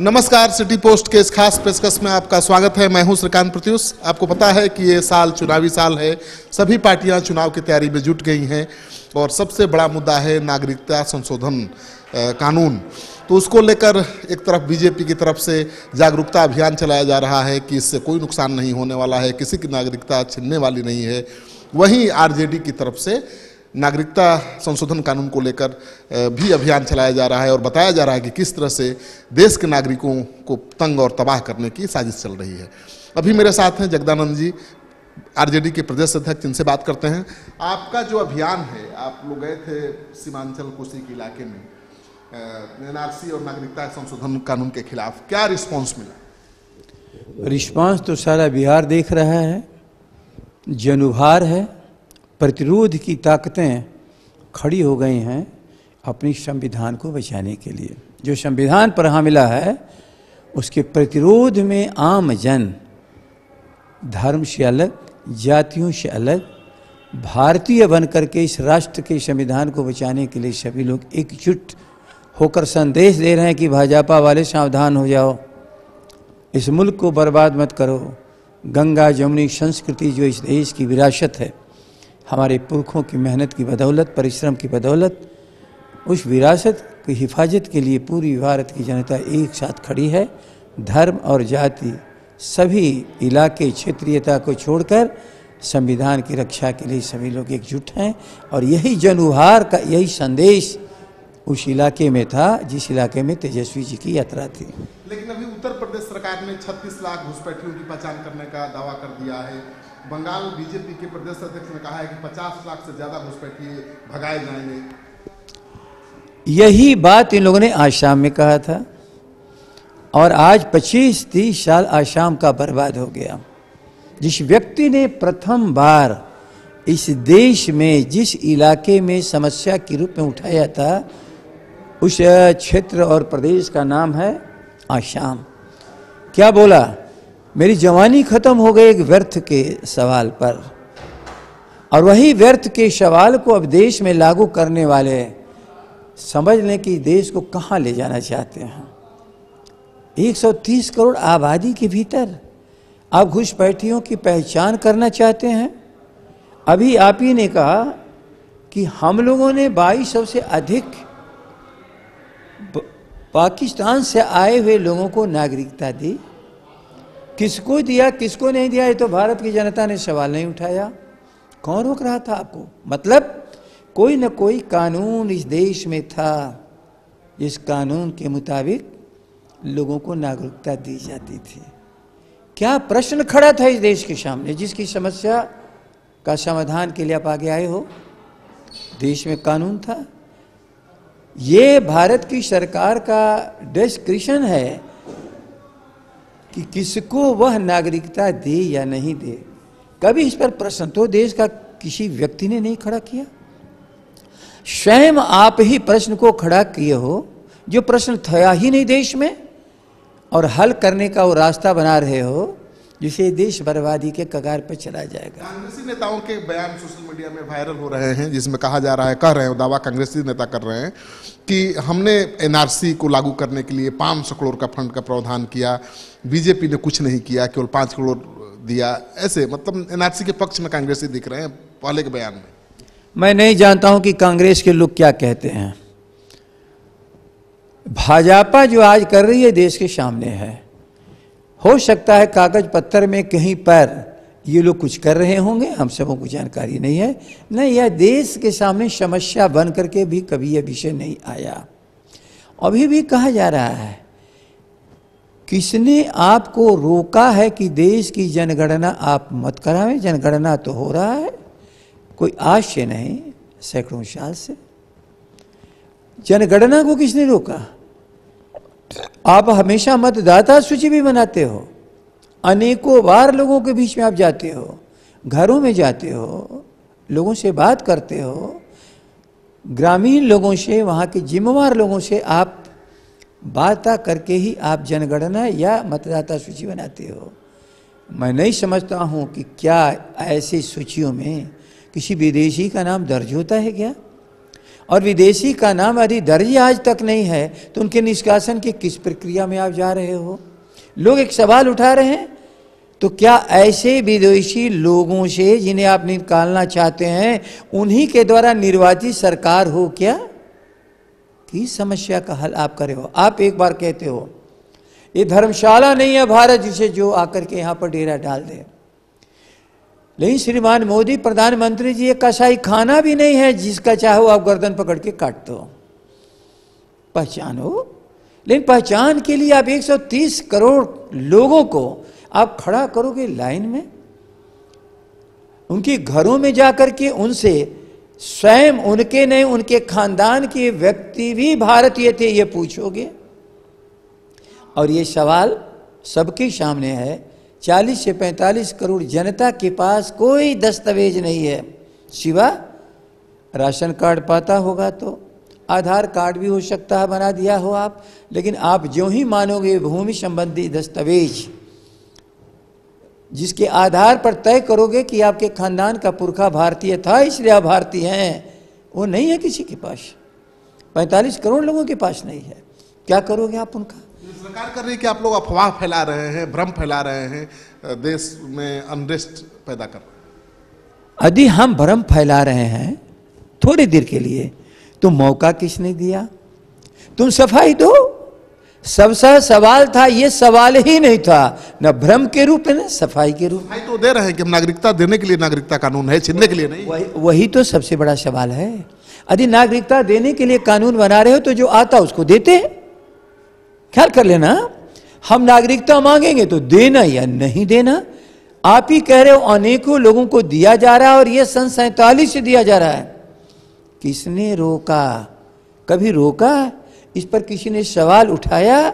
नमस्कार, city post के इस खास पेशकश में आपका स्वागत है। मैं हूँ श्रीकांत प्रत्युष। आपको पता है कि ये साल चुनावी साल है। सभी पार्टियाँ चुनाव की तैयारी में जुट गई हैं और सबसे बड़ा मुद्दा है नागरिकता संशोधन कानून। तो उसको लेकर एक तरफ़ बीजेपी की तरफ़ से जागरूकता अभियान चलाया जा रहा है कि इससे कोई नुकसान नहीं होने वाला है, किसी की नागरिकता छीनने वाली नहीं है। वहीं आरजेडी की तरफ़ से नागरिकता संशोधन कानून को लेकर भी अभियान चलाया जा रहा है और बताया जा रहा है कि किस तरह से देश के नागरिकों को तंग और तबाह करने की साजिश चल रही है। अभी मेरे साथ हैं जगदानंद जी, आरजेडी के प्रदेश अध्यक्ष इनसे बात करते हैं। आपका जो अभियान है, आप लोग गए थे सीमांचल कोसी के इलाके में एनआरसी और नागरिकता संशोधन कानून के खिलाफ क्या रिस्पॉन्स मिला? रिस्पांस तो सारा बिहार देख रहा है जनुभार है प्रतिरोध की ताकतें खड़ी हो गई हैं अपनी संविधान को बचाने के लिए। जो संविधान पर हामिला है, उसके प्रतिरोध में आम जन, धर्म से अलग, जातियों से अलग, भारतीय बन करके इस राष्ट्र के संविधान को बचाने के लिए सभी लोग एकजुट होकर संदेश दे रहे हैं कि भाजपा वाले सावधान हो जाओ। इस मुल्क को बर्बाद मत करो। गंगा, जमुनी संस्कृति जो इस देश की विरासत है हमारे पुरखों की मेहनत की बदौलत, परिश्रम की बदौलत, उस विरासत की हिफाजत के लिए पूरी भारत की जनता एक साथ खड़ी है। धर्म और जाति सभी इलाके क्षेत्रीयता को छोड़कर संविधान की रक्षा के लिए सभी लोग एकजुट हैं और यही जनुहार का, यही संदेश उस इलाके में था जिस इलाके में तेजस्वी जी की यात्रा थी। लेकिन अभी उत्तर प्रदेश सरकार ने 36 लाख घुसपैठियों की पहचान करने का दावा कर दिया है। बंगाल बीजेपी के प्रदेश अध्यक्ष ने कहा है कि 50 लाख से ज़्यादा घुसपैठिए भगाए जाएँगे। यही बात इन लोगों ने आसाम में कहा था। और आज 25-30 साल आसाम का बर्बाद हो गया। जिस व्यक्ति ने प्रथम बार इस देश में, जिस इलाके में समस्या के रूप में उठाया था, उस क्षेत्र और प्रदेश का नाम है आसाम क्या बोला? मेरी जवानी खत्म हो गई एक व्यर्थ के सवाल पर। और वही व्यर्थ के सवाल को अब देश में लागू करने वाले समझ लें कि देश को कहाँ ले जाना चाहते हैं? 130 करोड़ आबादी के भीतर आप घुसपैठियों की पहचान करना चाहते हैं? अभी आप ही ने कहा कि हम लोगों ने 2200 से अधिक पाकिस्तान से आए हुए लोगों को नागरिकता दी। किसको दिया, किसको नहीं दिया, ये तो भारत की जनता ने सवाल नहीं उठाया। कौन रोक रहा था आपको? मतलब कोई न कोई कानून इस देश में था, जिस कानून के मुताबिक लोगों को नागरिकता दी जाती थी। क्या प्रश्न खड़ा था इस देश के सामने, जिसकी समस्या का समाधान के लिए आप आगे आए हो? देश में कानून था। ये भारत की सरकार का डिस्क्रिशन है कि किसको वह नागरिकता दे या नहीं दे। कभी इस पर प्रश्न तो देश का किसी व्यक्ति ने नहीं खड़ा किया। स्वयं आप ही प्रश्न को खड़ा किए हो, जो प्रश्न था ही नहीं देश में, और हल करने का वो रास्ता बना रहे हो जिसे देश बर्बादी के कगार पर चला जाएगा। कांग्रेसी नेताओं के बयान सोशल मीडिया में वायरल हो रहे हैं जिसमें कहा जा रहा है कह रहे हैं दावा कांग्रेसी नेता कर रहे हैं कि हमने एनआरसी को लागू करने के लिए 500 करोड़ का फंड का प्रावधान किया बीजेपी ने कुछ नहीं किया केवल पाँच करोड़ दिया ऐसे मतलब एनआरसी के पक्ष में कांग्रेसी दिख रहे हैं पहले के बयान में। मैं नहीं जानता हूँ कि कांग्रेस के लोग क्या कहते हैं। भाजपा जो आज कर रही है देश के सामने है। हो सकता है कागज़ पत्थर में कहीं पर ये लोग कुछ कर रहे होंगे, हम सबों को जानकारी नहीं है। नहीं यह देश के सामने समस्या बन करके भी कभी यह विषय नहीं आया। अभी भी कहा जा रहा है, किसने आपको रोका है कि देश की जनगणना आप मत करावें जनगणना तो हो रहा है, कोई आज नहीं, सैकड़ों साल से। जनगणना को किसने रोका? आप हमेशा मतदाता सूची भी बनाते हो। अनेकों बार लोगों के बीच में आप जाते हो, घरों में जाते हो, लोगों से बात करते हो, ग्रामीण लोगों से, वहाँ के जिम्मेवार लोगों से आप वार्ता करके ही आप जनगणना या मतदाता सूची बनाते हो। मैं नहीं समझता हूँ कि क्या ऐसी सूचियों में किसी विदेशी का नाम दर्ज होता है क्या? और विदेशी का नाम यदि दर्ज आज तक नहीं है तो उनके निष्कासन की किस प्रक्रिया में आप जा रहे हो? लोग एक सवाल उठा रहे हैं तो क्या ऐसे विदेशी लोगों से जिन्हें आप निकालना चाहते हैं, उन्हीं के द्वारा निर्वाचित सरकार हो क्या? की समस्या का हल आप करे हो। आप एक बार कहते हो, ये धर्मशाला नहीं है भारत जिसे जो आकर के यहाँ पर डेरा डाल दे। लेकिन श्रीमान मोदी, प्रधानमंत्री जी, ये कसाई खाना भी नहीं है जिसका चाहो आप गर्दन पकड़ के काट दो। पहचानो। लेकिन पहचान के लिए आप 130 करोड़ लोगों को आप खड़ा करोगे लाइन में? उनके घरों में जाकर के उनसे स्वयं उनके नहीं, उनके खानदान के व्यक्ति भी भारतीय थे, ये पूछोगे? और ये सवाल सबके सामने है। 40 से 45 करोड़ जनता के पास कोई दस्तावेज़ नहीं है। सिवा राशन कार्ड पाता होगा तो आधार कार्ड भी हो सकता है, बना दिया हो आप। लेकिन आप जो ही मानोगे भूमि संबंधी दस्तावेज़, जिसके आधार पर तय करोगे कि आपके खानदान का पुरखा भारतीय था, इसलिए आप भारतीय हैं, वो नहीं है किसी के पास। 45 करोड़ लोगों के पास नहीं है। क्या करोगे आप उनका? सरकार कर रही है कि आप लोग अफवाह फैला रहे हैं भ्रम फैला रहे हैं देश में अनरेस्ट पैदा कर रहे हैं। यदि हम भ्रम फैला रहे हैं थोड़ी देर के लिए तो मौका किसने दिया? तुम सफ़ाई दो। सबसे सवाल था ये सवाल ही नहीं था। न भ्रम के रूप में न सफ़ाई के रूप भाई तो दे रहे हैं कि हम नागरिकता देने के लिए नागरिकता कानून है छीनने के लिए नहीं। वही वही तो सबसे बड़ा सवाल है। यदि नागरिकता देने के लिए कानून बना रहे हो तो जो आता उसको देते हैं। ख्याल कर लेना, हम नागरिकता मांगेंगे तो देना या नहीं देना? आप ही कह रहे हो, अनेकों लोगों को दिया जा रहा है और यह सन सैतालीस से दिया जा रहा है। किसने रोका? कभी रोका? इस पर किसी ने सवाल उठाया,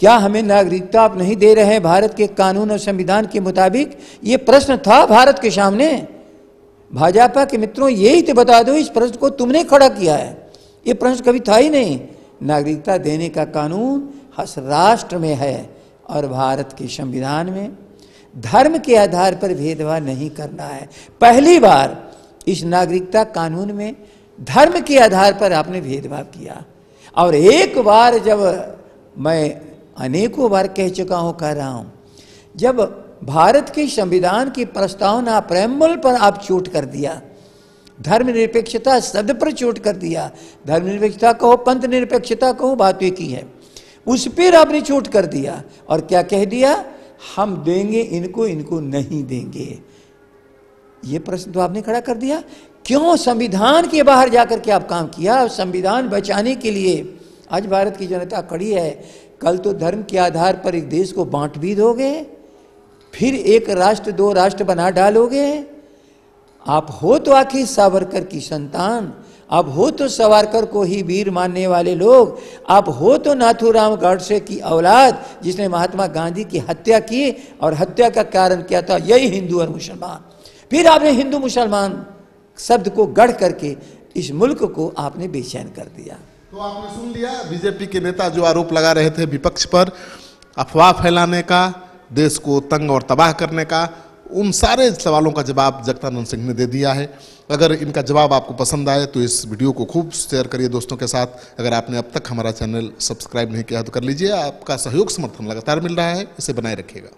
क्या हमें नागरिकता आप नहीं दे रहे हैं? भारत के कानून और संविधान के मुताबिक ये प्रश्न था भारत के सामने। भाजपा के मित्रों, यही तो बता दो, इस प्रश्न को तुमने खड़ा किया है। ये प्रश्न कभी था ही नहीं। नागरिकता देने का कानून हस राष्ट्र में है और भारत के संविधान में। धर्म के आधार पर भेदभाव नहीं करना है। पहली बार इस नागरिकता कानून में धर्म के आधार पर आपने भेदभाव किया। और एक बार जब मैं अनेकों बार कह चुका हूँ, कह रहा हूँ, जब भारत के संविधान की प्रस्तावना प्रेमबल पर आप चोट कर दिया धर्मनिरपेक्षता शब्द पर चोट कर दिया। धर्मनिरपेक्षता कहो पंथ निरपेक्षता कहो, बात ही है। उस पर आपने चोट कर दिया। और क्या कह दिया? हम देंगे इनको इनको नहीं देंगे। ये प्रश्न तो आपने खड़ा कर दिया। क्यों संविधान के बाहर जाकर के आप काम किया? संविधान बचाने के लिए आज भारत की जनता खड़ी है। कल तो धर्म के आधार पर एक देश को बांट भी दोगे, फिर एक राष्ट्र, दो राष्ट्र बना डालोगे। आप हो तो आखिर सावरकर की संतान, आप हो तो सावरकर को ही वीर मानने वाले लोग, आप हो तो नाथूराम गौडसे की औलाद, जिसने महात्मा गांधी की हत्या की और हत्या का कारण क्या था? यही हिंदू और मुसलमान। फिर आपने हिंदू मुसलमान शब्द को गढ़ करके इस मुल्क को आपने बेचैन कर दिया। तो आपने सुन लिया, बीजेपी के नेता जो आरोप लगा रहे थे विपक्ष पर, अफवाह फैलाने का, देश को तंग और तबाह करने का उन सारे सवालों का जवाब जगतानंद सिंह ने दे दिया है। अगर इनका जवाब आपको पसंद आए तो इस वीडियो को खूब शेयर करिए दोस्तों के साथ। अगर आपने अब तक हमारा चैनल सब्सक्राइब नहीं किया तो कर लीजिए। आपका सहयोग समर्थन लगातार मिल रहा है। इसे बनाए रखिएगा।